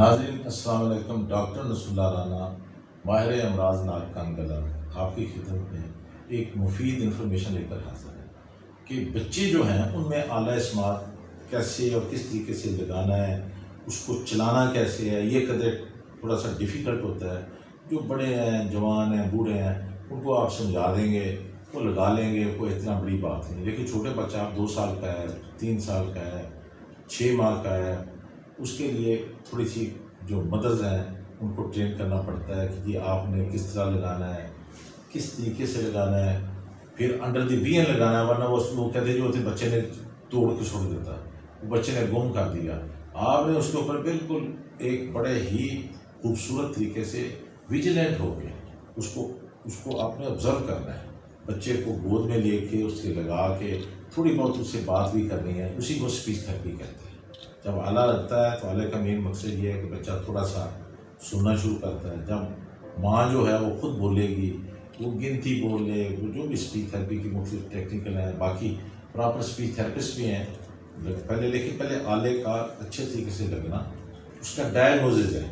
नाजरीन, अस्सलाम वालेकुम डॉक्टर नसरुल्ला राना माहिर अमराज नाक कानगला आपकी खिदमत में एक मुफीद इंफॉर्मेशन लेकर हाजिर है कि बच्चे जो हैं, उनमें आला स्मार्ट कैसे और किस तरीके से लगाना है, उसको चलाना कैसे है, ये कदर थोड़ा सा डिफ़िकल्ट होता है। जो बड़े हैं, जवान हैं, बूढ़े हैं, उनको आप समझा देंगे, वो लगा लेंगे कोई इतना बड़ी बात नहीं। लेकिन छोटे बच्चा आप दो साल का है, तीन साल का है छः माह का है उसके लिए थोड़ी सी जो मदर्स हैं, उनको ट्रेन करना पड़ता है कि आपने किस तरह लगाना है, किस तरीके से लगाना है, फिर अंडर दी वी लगाना है, वरना वो लोग कहते जो थे बच्चे ने तोड़ के छोड़ देता वो बच्चे ने गुम कर दिया। आपने उसके ऊपर बिल्कुल एक बड़े ही खूबसूरत तरीके से विजिलेंट हो गए उसको उसको आपने ऑब्ज़र्व करना है। बच्चे को गोद में लेके उसके लगा के, थोड़ी बहुत उससे बात भी करनी है। उसी को स्पीच थेरेपी कहते हैं। जब आला लगता है तो आले का मेन मकसद ये है कि बच्चा थोड़ा सा सुनना शुरू करता है। जब माँ जो है वो खुद बोलेगी, वो गिनती बोल ले, वो जो भी स्पीच थेरेपी की मुख्य टेक्निकल है, बाकी प्रॉपर स्पीच थेरेपिस्ट भी हैं पहले लेकिन पहले आले का अच्छे तरीके से लगना, उसका डायग्नोसिस है।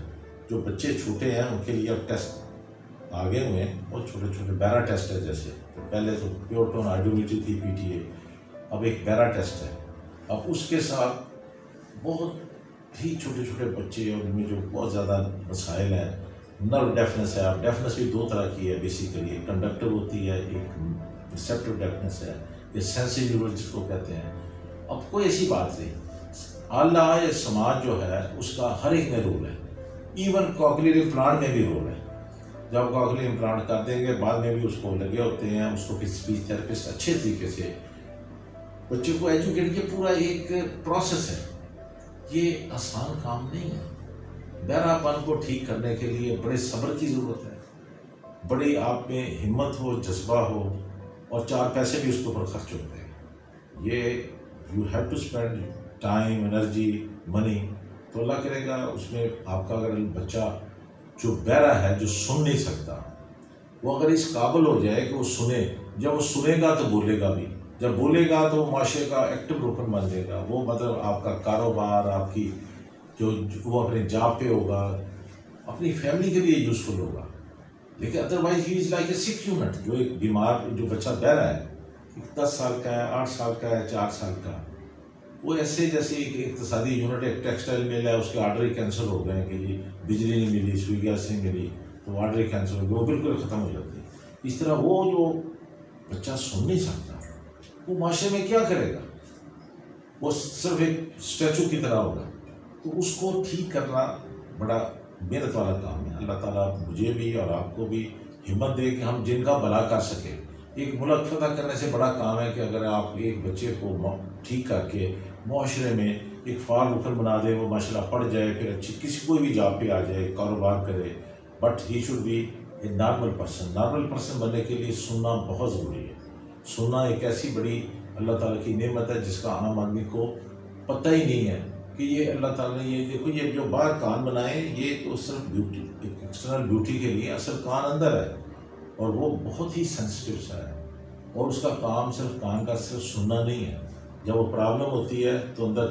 जो बच्चे छोटे हैं, उनके लिए अब टेस्ट आगे हुए हैं, बहुत छोटे छोटे बैरा टेस्ट है जैसे। तो पहले तो प्योर टोन आइडियोमिटी थी पीटीए अब एक बैरा टेस्ट है। अब उसके साथ बहुत ही छोटे छोटे बच्चे और उनमें जो बहुत ज़्यादा मसाइल हैं नर्व डेफनेस है, अब डेफनेस भी दो तरह की है बेसिकली एक कंडक्टर होती है, एक रिसेप्टिव डेफनेस है, ये सेंसिटिव जिसको कहते हैं। अब कोई ऐसी बात नहीं, अल्लाह या समाज जो है, उसका हर एक में रोल है। इवन कॉकलियर इम्प्लांट में भी रोल है। जब कॉकलियर इम्प्लांट कर देंगे, बाद में भी उसको लगे होते हैं, उसको फिर स्पीच थेरेपिस्ट अच्छे तरीके से, बच्चे को एजुकेट किया, पूरा एक प्रोसेस है। ये आसान काम नहीं है। बहरापन को ठीक करने के लिए बड़े सब्र की ज़रूरत है। बड़ी आप में हिम्मत हो, जज्बा हो और चार पैसे भी उसके ऊपर खर्च होते हैं। ये you have to spend time energy money तो अल्लाह करेगा, उसमें आपका अगर बच्चा जो बहरा है, जो सुन नहीं सकता, वो अगर इस काबिल हो जाए कि वो सुने जब वो सुनेगा तो बोलेगा भी। जब बोलेगा तो माशरे का एक्टिव रुकन बन जाएगा। वो मतलब आपका कारोबार, आपकी जो, वो अपने जॉब पे होगा, अपनी फैमिली के लिए यूज़फुल होगा। लेकिन otherwise he is like a sick unit जो एक बीमार, जो बच्चा बह रहा है दस साल का है, आठ साल का है, चार साल का। वो ऐसे जैसे एक इकतदी यूनिट एक टेक्सटाइल मिल है, उसके ऑर्डर ही कैंसिल हो गए, कि जी बिजली नहीं मिली सुई गैस नहीं मिली तो ऑर्डर ही कैंसिल हो गया, वो बिल्कुल ख़त्म हो जाती है। इस तरह वो जो बच्चा सुन नहीं सकता वो माशरे में क्या करेगा? वो सिर्फ़ एक स्टैचू की तरह होगा। तो उसको ठीक करना बड़ा मेहनत वाला काम है। अल्लाह ताला मुझे भी और आपको भी हिम्मत दे कि हम जिनका भला कर सकें। एक मुल्क फतह करने से बड़ा काम है कि अगर आप एक बच्चे को ठीक करके माशरे में एक फाल रुकन बना दे, वो माशा पढ़ जाए, फिर अच्छी किसी कोई भी जॉब पे आ जाए, कारोबार करे। But he should be a normal person normal person बनने के लिए सुनना बहुत ज़रूरी है। सुनना एक ऐसी बड़ी अल्लाह ताला की नेमत है जिसका आम आदमी को पता ही नहीं है कि ये अल्लाह ताला ने ये देखो, ये जो बाहर कान बनाए, ये तो सिर्फ़ ब्यूटी एक्सटर्नल ब्यूटी के लिए असल कान अंदर है और वो बहुत ही सेंसिटिव सा है। और उसका काम सिर्फ़ कान का सिर्फ़ सुनना नहीं है। जब वो प्रॉब्लम होती है तो अंदर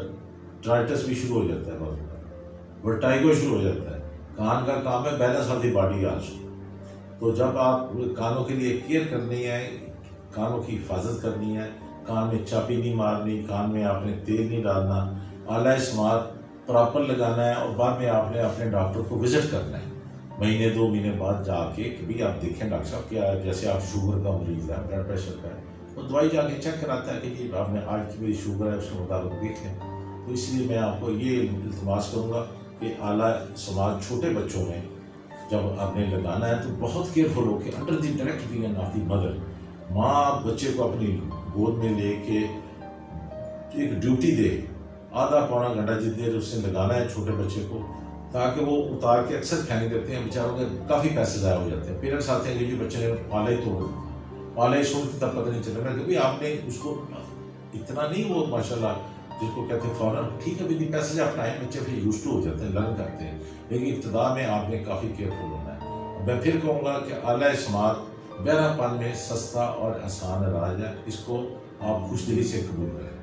ट्राइटस भी शुरू हो जाता है बहुत वर्टाइगो शुरू हो जाता है। कान का काम है balance of the body also तो जब आप कानों के लिए केयर करनी है कानों की हिफाजत करनी है। कान में चाबी नहीं मारनी, कान में आपने तेल नहीं डालना। आला स्मार्ट प्रॉपर लगाना है और बाद में आपने अपने डॉक्टर को विज़िट करना है। महीने, दो महीने बाद जाके कि भाई आप देखें डॉक्टर साहब क्या जैसे आप शुगर का मरीज़ है ब्लड प्रेशर का है तो दवाई जाके चेक कराता है कि जी आपने आज की मेरी शुगर है, उसके मुताबिक देख लें। तो इसलिए मैं आपको ये इल्तमास करूँगा कि आला समाज छोटे बच्चों में जब आपने लगाना है तो बहुत केयरफुल हो कि under the direct of the mother माँ बच्चे को अपनी गोद में लेके एक ड्यूटी दे, आधा पौना घंटा जितनी देर उससे लगाना है छोटे बच्चे को, ताकि वो उतार के अक्सर फेंक देते हैं। बेचारों के काफ़ी पैसे ज़ाया हो जाते हैं। पेरेंट्स आते हैं कि जी बच्चे ने पाले तोड़ पाले छोड़ तब पता नहीं चलेगा क्योंकि आपने उसको इतना नहीं वो, माशाल्लाह, जिसको कहते हैं फॉरन ठीक है विद पैसेज ऑफ़ टाइम बच्चे फिर यूज़ टू हो जाते हैं लर्न करते हैं। लेकिन इब्तदा में आपने काफ़ी केयरफुल होना है। मैं फिर कहूँगा कि आला समात बहरापन में सस्ता और आसान राज है इसको आप खुश दिली से कबूल करें।